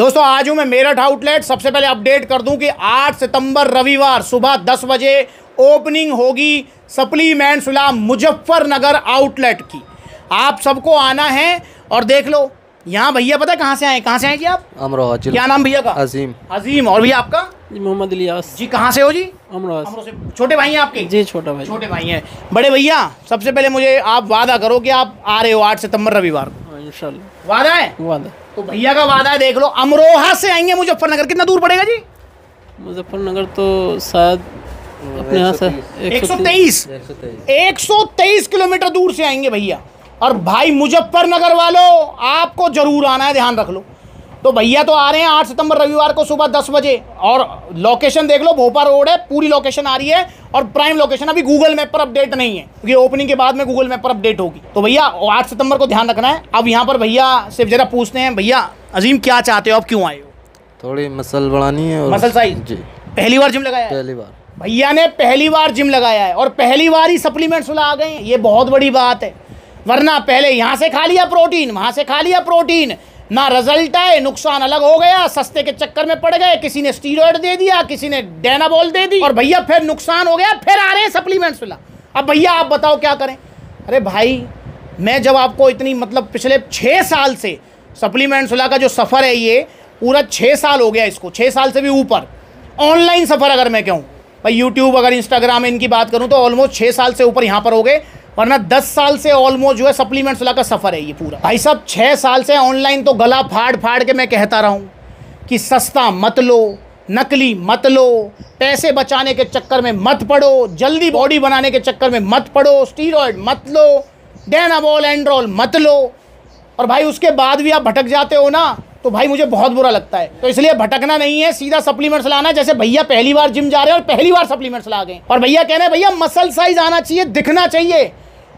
दोस्तों आज हूँ मैं मेरठ आउटलेट सबसे पहले अपडेट कर दूँ कि 8 सितंबर रविवार सुबह 10 बजे ओपनिंग होगी सप्लीमेंट विला मुजफ्फरनगर आउटलेट की। आप सबको आना है और देख लो यहाँ भैया पता है कहाँ से आए कहाँ से आए जी आप? अमरोहा क्या नाम भैया का? अजीम। अजीम और भैया आपका? जी मोहम्मद इलियास। जी कहाँ से हो जी? अमरोहा से। छोटे भाई हैं आपके? जी छोटा भाई। छोटे भाई हैं। बड़े भैया सबसे पहले मुझे आप वादा करो कि आप आ रहे हो आठ सितंबर रविवार को। हाँ, इंशाल्लाह। वादा है? वादा। तो भैया का वादा है देख लो अमरोहा से आएँगे मुजफ्फरनगर। कितना दूर पड़ेगा जी? मुजफ्फरनगर तो शायद अपने यहाँ से एक सौ तेईस एक सौ तेईस किलोमीटर दूर से आएँगे भैया। और भाई मुजफ्फरनगर वालों आपको ज़रूर आना है ध्यान रख लो। तो भैया तो आ रहे हैं आठ सितंबर रविवार को सुबह दस बजे। और लोकेशन देख लो भोपाल रोड है पूरी लोकेशन आ रही है और प्राइम लोकेशन अभी गूगल मैप पर अपडेट नहीं है क्योंकि ओपनिंग के बाद में गूगल मैप पर अपडेट होगी। तो भैया आठ सितंबर को ध्यान रखना है। अब यहाँ पर भैया से जरा पूछते हैं भैया अजीम क्या चाहते हो? आप क्यों आए हो? थोड़ी मसल बढ़ानी है और मसल साइज़? जी। पहली बार जिम लगाया है? पहली बार। भैया ने पहली बार जिम लगाया है और पहली बार ही सप्लीमेंट्स वाला आ गए हैं। ये बहुत बड़ी बात है। वरना पहले यहाँ से खा लिया प्रोटीन वहाँ से खा लिया प्रोटीन ना रिज़ल्ट आए, नुकसान अलग हो गया, सस्ते के चक्कर में पड़ गए, किसी ने स्टीरॉयड दे दिया, किसी ने डेनाबॉल दे दी, और भैया फिर नुकसान हो गया, फिर आ रहे हैं सप्लीमेंट्स वाला अब भैया आप बताओ क्या करें? अरे भाई, मैं जब आपको इतनी मतलब पिछले छः साल से सप्लीमेंट्स वाला का जो सफ़र है ये, पूरा छः साल हो गया इसको छः साल से भी ऊपर। ऑनलाइन सफ़र अगर मैं कहूँ, भाई यूट्यूब अगर इंस्टाग्राम इनकी बात करूँ तो ऑलमोस्ट छः साल से ऊपर यहाँ पर हो गए। वरना दस साल से ऑलमोस्ट जो है सप्लीमेंट्स वाला का सफ़र है ये पूरा। भाई साहब छः साल से ऑनलाइन तो गला फाड़ फाड़ के मैं कहता रहा हूँ कि सस्ता मत लो, नकली मत लो, पैसे बचाने के चक्कर में मत पड़ो, जल्दी बॉडी बनाने के चक्कर में मत पड़ो स्टीरॉयड मत लो डेनाबॉल एंड्रॉल मत लो। और भाई, उसके बाद भी आप भटक जाते हो ना तो भाई मुझे बहुत बुरा लगता है। तो इसलिए भटकना नहीं है, सीधा सप्लीमेंट्स लाना, जैसे भैया पहली बार जिम जा रहे हैं और पहली बार सप्लीमेंट्स ला गए और भैया कह रहे हैं, भैया मसल साइज़ आना चाहिए, दिखना चाहिए।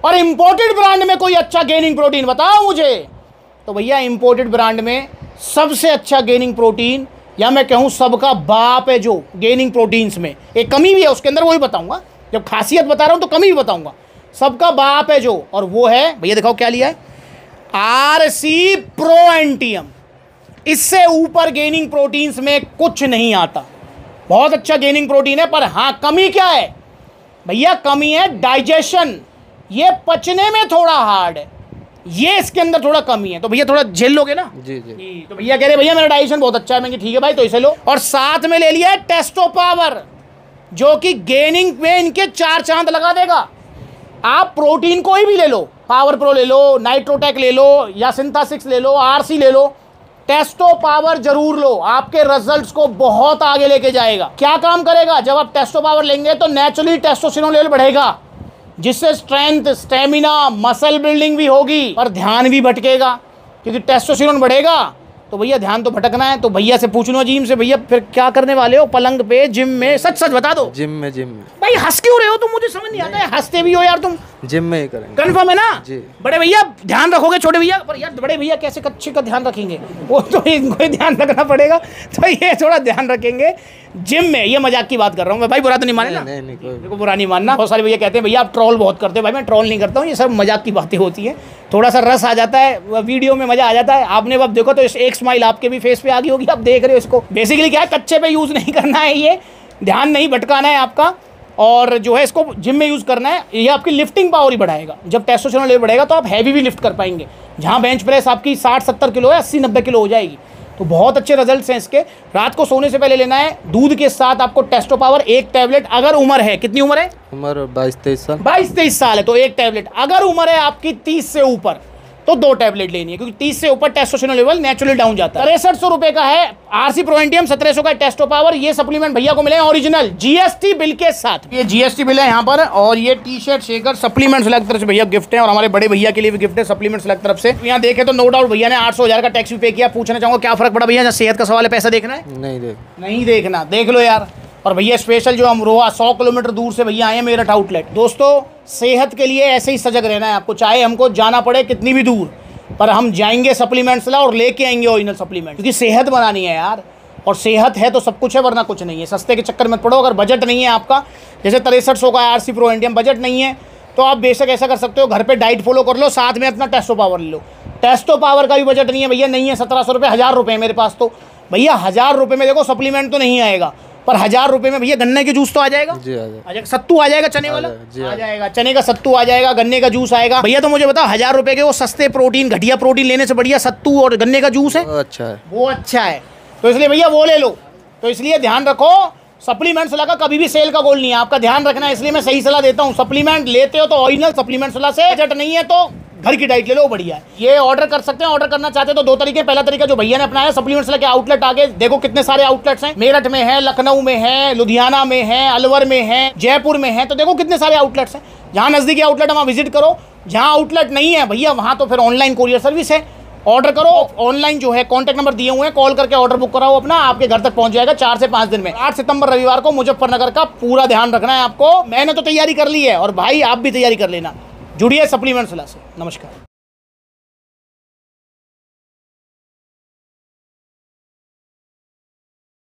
और इम्पोर्टेड ब्रांड में कोई अच्छा गेनिंग प्रोटीन बताओ मुझे। तो भैया इम्पोर्टेड ब्रांड में सबसे अच्छा गेनिंग प्रोटीन या मैं कहूँ सबका बाप है जो गेनिंग प्रोटीन्स में, एक कमी भी है उसके अंदर वही बताऊँगा। जब खासियत बता रहा हूँ तो कमी भी बताऊँगा। सबका बाप है जो, और वो है, भैया दिखाओ क्या लिया है? आर सी प्रो एंटीएम इससे ऊपर गेनिंग प्रोटीन्स में कुछ नहीं आता। बहुत अच्छा गेनिंग प्रोटीन है, पर हाँ कमी क्या है? भैया, कमी है डाइजेशन ये पचने में थोड़ा हार्ड है। ये इसके अंदर थोड़ा कमी है। तो भैया थोड़ा झेल लोगे ना? जी जी। तो भैया कह रहे भैया मेरा डाइजेशन बहुत अच्छा है। मैं ठीक है भाई तो इसे लो। और साथ में ले लिया है टेस्टो पावर जो कि गेनिंग में इनके चार चाँद लगा देगा। आप प्रोटीन कोई भी ले लो पावर प्रो ले लो नाइट्रोटेक ले लो या सिंथासिक्स ले लो आरसी ले लो टेस्टो पावर ज़रूर लो। आपके रिजल्ट्स को बहुत आगे लेके जाएगा। क्या काम करेगा? जब आप टेस्टो पावर लेंगे तो नेचुरली टेस्टोस्टेरोन लेवल बढ़ेगा। जिससे स्ट्रेंथ स्टेमिना मसल बिल्डिंग भी होगी और ध्यान भी भटकेगा। क्योंकि टेस्टोस्टेरोन बढ़ेगा तो भैया ध्यान तो भटकना है तो भैया से पूछ लो अजीम से भैया फिर क्या करने वाले हो? पलंग पे जिम में सच सच बता दो। जिम में जिम में। भाई हंस क्यों रहे हो तुम? मुझे समझ नहीं आता है हँसते भी हो यार तुम। जिम में ही करेंगे। कन्फर्म है ना? जी। बड़े भैया ध्यान रखोगे छोटे भैया? पर यार बड़े भैया कैसे कच्चे का ध्यान रखेंगे? वो तो इनको ध्यान रखना पड़ेगा तो ये थोड़ा ध्यान रखेंगे। जिम में ये मज़ाक की बात कर रहा हूँ। मैं भाई बुरा तो नहीं माने ना नहीं नहीं देखो बुरा नहीं मानना। बहुत सारे भैया कहते हैं भैया आप ट्रोल बहुत करते हो। भाई मैं ट्रोल नहीं करता हूँ ये सब मज़ाक की बातें होती हैं। थोड़ा सा रस आ जाता है वीडियो में मज़ा आ जाता है। आपने अब देखो तो एक स्माइल आपके भी फेस पे आ गई होगी आप देख रहे हो इसको। बेसिकली क्या है कच्चे पे यूज़ नहीं करना है ये। ध्यान नहीं भटकाना है आपका। और जो है इसको जिम में यूज़ करना है ये आपकी लिफ्टिंग पावर ही बढ़ाएगा। जब टेस्टोस्टेरोन लेवल बढ़ेगा तो आप हैवी भी लिफ्ट कर पाएँगे। जहाँ बेंच प्रेस आपकी साठ सत्तर किलो है अस्सी नब्बे किलो हो जाएगी। तो बहुत अच्छे रिज़ल्ट हैं इसके। रात को सोने से पहले लेना है। दूध के साथ आपको टेस्टो पावर एक टैबलेट अगर उम्र है। कितनी उम्र है? उम्र बाईस तेईस साल। बाईस तेईस साल है तो एक टैबलेट अगर उम्र है आपकी तीस से ऊपर। तो दो टैबलेट लेनी है क्योंकि तीस से ऊपर टेस्टोस्टेरोन लेवल नेचुरली डाउन जाता है। तिरसठ सौ रुपए का है आरसी प्रोएंटियम सत्रह सौ का टेस्टो पावर ये सप्लीमेंट भैया को मिले ओरिजिनल जीएसटी बिल के साथ। ये जीएसटी बिल है यहाँ पर और ये टी शर्ट शेकर सप्लीमेंट्स अलग तरफ़ से भैया गिफ्ट है और हमारे बड़े भैया के लिए भी गिफ्ट है सप्लीमेंट्स अलग तरफ़ से। यहाँ देखे तो नो डाउट भैया ने आठ सौ हज़ार का टैक्स भी पे किया। पूछना चाहूँगा क्या फ़र्क पड़ा भैया सेहत का सवाल है पैसा देखना है? नहीं देख नहीं देखना। देख लो यार। और भैया स्पेशल जो अमरोहा सौ किलोमीटर दूर से भैया आए हैं, मेरठ आउटलेट दोस्तों, सेहत के लिए ऐसे ही सजग रहना है आपको। चाहे हमको जाना पड़े कितनी भी दूर, पर हम जाएँगे सप्लीमेंट्स ला और लेके आएँगे ओरिजिनल सप्लीमेंट क्योंकि सेहत बनानी है यार, और सेहत है तो सब कुछ है, वरना कुछ नहीं है। सस्ते के चक्कर में पड़ो, अगर बजट नहीं है आपका, जैसे तिरसठ सौ का R C pro indium budget नहीं है तो आप बेशक ऐसा कर सकते हो, घर पे डाइट फॉलो कर लो, साथ में अपना टेस्टो पावर ले लो। टेस्टो पावर का भी बजट नहीं है भैया, नहीं है, सत्रह सौ रुपये हज़ार रुपये मेरे पास तो। भैया, हज़ार रुपये में देखो सप्लीमेंट तो नहीं आएगा। पर हज़ार रुपए में भैया गन्ने के जूस तो आ जाएगा। जी आ जाएगा। सत्तू आ जाएगा चने वाला? जी, आ जाएगा। चने का सत्तू आ जाएगा गन्ने का जूस आएगा। भैया तो मुझे बताओ हज़ार रुपए के वो सस्ते प्रोटीन घटिया प्रोटीन लेने से बढ़िया सत्तू और गन्ने का जूस है? अच्छा है। वो अच्छा है। तो इसलिए भैया वो ले लो। तो इसलिए ध्यान रखो सप्लीमेंट्स लगा कभी भी सेल का गोल नहीं है। आपका ध्यान रखना है इसलिए मैं सही सलाह देता हूँ। सप्लीमेंट लेते हो तो ओरिजिनल सप्लीमेंट सलाह से बजट नहीं है तो घर की डाइट ले लो, बढ़िया है। ये ऑर्डर कर सकते हैं ऑर्डर करना चाहते हैं तो दो तरीके, पहला तरीका जो भैया ने अपनाया सप्लीमेंट्स के आउटलेट आगे, देखो कितने सारे आउटलेट्स हैं। मेरठ में है, लखनऊ में है, लुधियाना में है, अलवर में है, जयपुर में है तो देखो कितने सारे आउटलेट्स हैं। जहाँ नजदीकी आउटलेट है वहाँ विज़िट करो, जहाँ आउटलेट नहीं है भैया, वहाँ तो फिर ऑनलाइन कोरियर सर्विस है। ऑर्डर करो ऑनलाइन जो है कॉन्टैक्ट नंबर दिए हुए हैं कॉल करके ऑर्डर बुक कराओ अपना, आपके घर तक पहुँच जाएगा चार से पाँच दिन में। आठ सितंबर रविवार को मुजफ्फरनगर का पूरा ध्यान रखना है आपको। मैंने तो तैयारी कर ली है, और भाई आप भी तैयारी कर लेना। जुड़िए सप्लीमेंट्स से। नमस्कार।